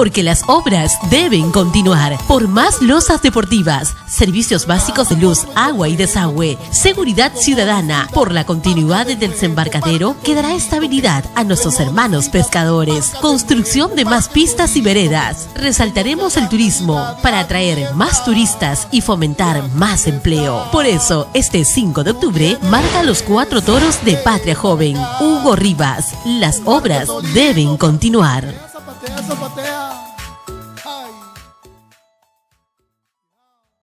porque las obras deben continuar. Por más losas deportivas, servicios básicos de luz, agua y desagüe, seguridad ciudadana, por la continuidad del desembarcadero que dará estabilidad a nuestros hermanos pescadores. Construcción de más pistas y veredas. Resaltaremos el turismo para atraer más turistas y fomentar más empleo. Por eso, este 5 de octubre marca los cuatro toros de Patria Joven. Hugo Rivas, las obras deben continuar. पते हैं